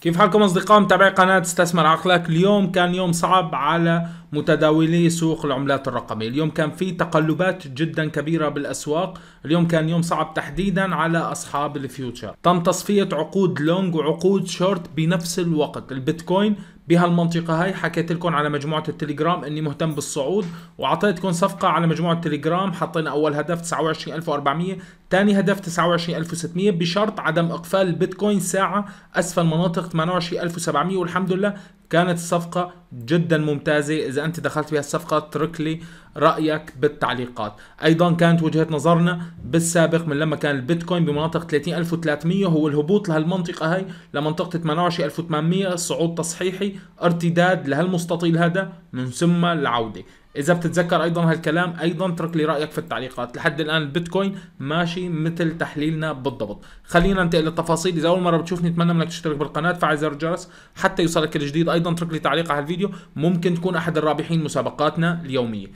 كيف حالكم اصدقاء متابعي قناة استثمر عقلك. اليوم كان يوم صعب على متداولي سوق العملات الرقمية. اليوم كان في تقلبات جدا كبيرة بالأسواق. اليوم كان يوم صعب تحديدا على أصحاب ال futures. تم تصفية عقود long وعقود شورت بنفس الوقت. البيتكوين بهالمنطقة هاي. حكيت لكم على مجموعة التليجرام إني مهتم بالصعود واعطيتكم صفقة على مجموعة التليجرام. حطينا أول هدف 29400 ثاني هدف 29600 بشرط عدم إقفال البيتكوين ساعة أسفل مناطق 28700 والحمد لله كانت الصفقة جدا ممتازة. إذا أنت دخلت بها الصفقة اترك لي رأيك بالتعليقات. أيضا كانت وجهة نظرنا بالسابق من لما كان البيتكوين بمناطق 30300 هو الهبوط لهالمنطقة هاي لمنطقة 28800 صعود تصحيحي ارتداد لهالمستطيل هذا من ثم العودة إذا بتتذكر أيضا هالكلام أيضا اترك لي رأيك في التعليقات. لحد الآن البيتكوين ماشي مثل تحليلنا بالضبط. خلينا ننتقل للتفاصيل. إذا أول مرة بتشوفني أتمنى منك تشترك بالقناة فعل زر الجرس حتى يوصلك الجديد. أيضا اترك لي تعليق على الفيديو. ممكن تكون أحد الرابحين مسابقاتنا اليومية.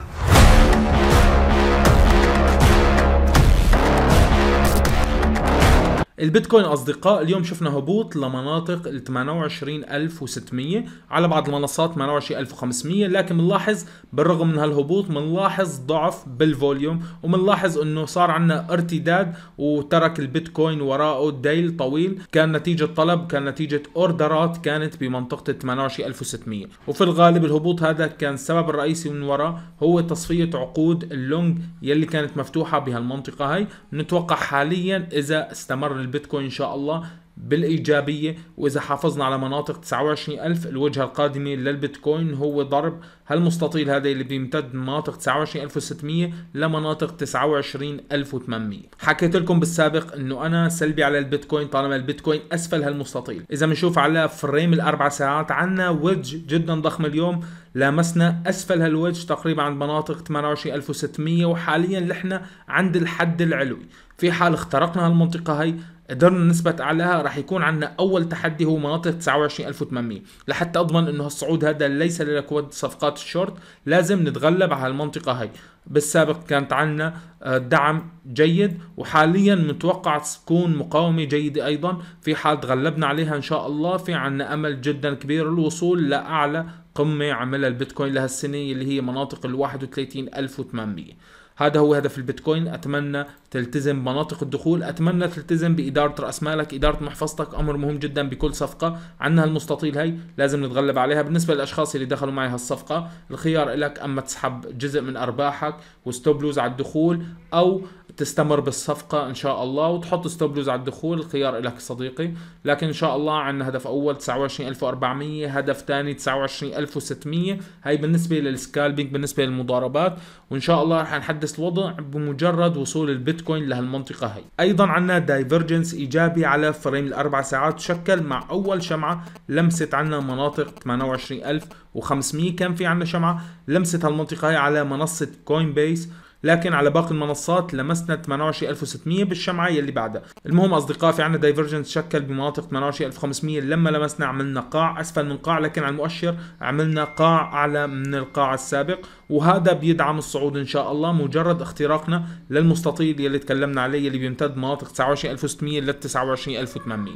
البيتكوين أصدقاء اليوم شفنا هبوط لمناطق ال 28600 على بعض المنصات 28500 لكن بنلاحظ بالرغم من هالهبوط بنلاحظ ضعف بال volume وبنلاحظ إنه صار عندنا ارتداد وترك البيتكوين وراءه ذيل طويل. كان نتيجة طلب كان نتيجة أوردرات كانت بمنطقة 28600 وفي الغالب الهبوط هذا كان السبب الرئيسي من وراء هو تصفية عقود ال long يلي كانت مفتوحة بهالمنطقة هاي. نتوقع حاليا إذا استمر البيتكوين إن شاء الله بالإيجابية. وإذا حافظنا على مناطق 29000 الوجهه القادمة للبيتكوين هو ضرب هالمستطيل هذا اللي بيمتد من مناطق 29600 لمناطق 29800 حكيت لكم بالسابق إنه أنا سلبي على البيتكوين طالما البيتكوين أسفل هالمستطيل إذا بنشوف على فريم الأربع ساعات عندنا وجه جدا ضخم اليوم لامسنا أسفل هالوجه تقريبا عند مناطق 28600 وحاليا نحن عند الحد العلوي. في حال اخترقنا هالمنطقة هي قدرنا نثبت اعلاها راح يكون عندنا أول تحدي هو مناطق 29800 لحتى أضمن إنه الصعود هذا ليس للكود صفقات الشورت لازم نتغلب على المنطقة هاي. بالسابق كانت عندنا آه، دعم جيد وحاليا متوقع تكون مقاومة جيدة أيضا. في حال تغلبنا عليها إن شاء الله في عنا أمل جدا كبير. الوصول لأعلى قمة عملها البيتكوين لهالسنة اللي هي مناطق ال 31800 هذا هو هدف البيتكوين. أتمنى تلتزم بمناطق الدخول. أتمنى تلتزم بإدارة رأس مالك. إدارة محفظتك. أمر مهم جدا بكل صفقة. عندنا المستطيل هي لازم نتغلب عليها. بالنسبة للأشخاص اللي دخلوا معي هالصفقة الخيار لك أما تسحب جزء من أرباحك و stop loss على الدخول أو تستمر بالصفقة إن شاء الله وتحط stop loss على الدخول. الخيار لك صديقي. لكن إن شاء الله عندنا هدف أول 29400 هدف ثاني 29600 هاي بالنسبة لل scalping بالنسبة للمضاربات. وإن شاء الله رح نحدث الوضع بمجرد وصول البيتكوين لهالمنطقة هاي أيضا عندنا divergence إيجابي على frame الأربع ساعات. شكل مع أول شمعة لمست عنا مناطق 28500 كان في عنا شمعة لمست هالمنطقة هاي على منصة كوين بيس لكن على باقي المنصات لمسنا 28600 بالشمعة يلي بعدها. المهم أصدقاء في عنا divergence شكل بمناطق 28500 لما لمسنا عملنا قاع أسفل من قاع لكن على المؤشر عملنا قاع أعلى من القاع السابق. وهذا بيدعم الصعود إن شاء الله مجرد اختراقنا للمستطيل يلي تكلمنا عليه يلي بيمتد مناطق 29600 ل 29800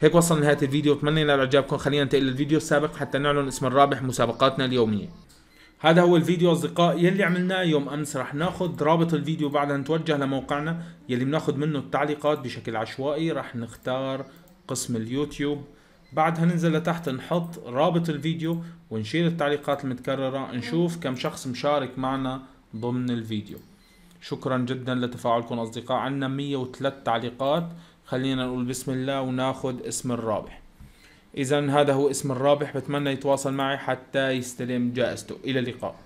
هيك وصلنا لنهاية الفيديو. أتمنى ينال اعجابكم خلينا ننتقل للفيديو السابق حتى نعلن اسم الرابح مسابقاتنا اليومية. هذا هو الفيديو اصدقاء يلي عملناه يوم أمس. رح ناخذ رابط الفيديو بعدها نتوجه لموقعنا يلي بناخذ منه التعليقات بشكل عشوائي. رح نختار قسم اليوتيوب. بعدها ننزل لتحت نحط رابط الفيديو ونشيل التعليقات المتكررة. نشوف كم شخص مشارك معنا ضمن الفيديو. شكرا جدا لتفاعلكم أصدقاء. عنا 103 تعليقات. خلينا نقول بسم الله وناخذ اسم الرابح. اذا هذا هو اسم الرابح بتمنى يتواصل معي حتى يستلم جائزته. إلى اللقاء.